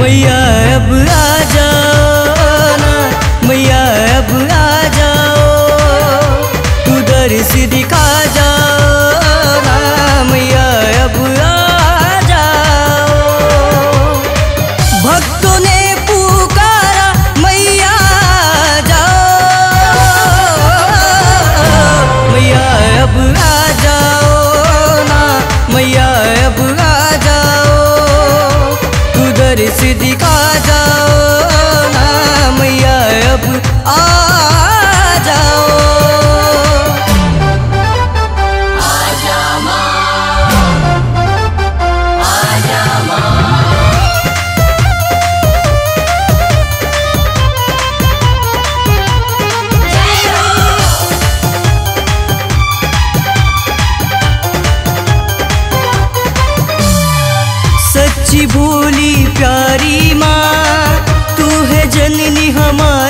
मैया, अब आ जाना। मैया, अब आ जाओ। उधर से दिखा जाना। मैया, अब आ जाओ। भक्तों ने पुकारा, मैया, जाओ। मैया, अब आ जाओ ना। मैया Aparecido e सच्ची बोली प्यारी माँ तू है जननी हमारी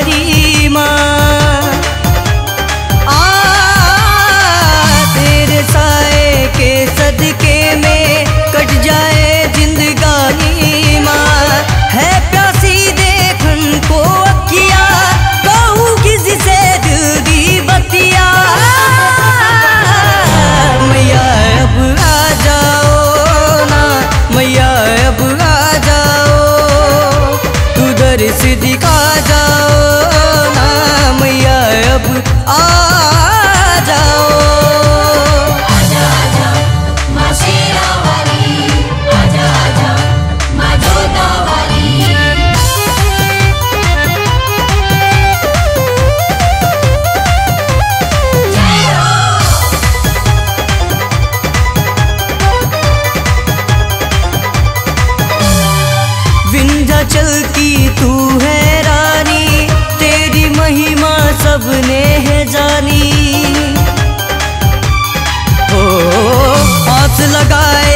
सबने है जानी। ओ हाथ लगाए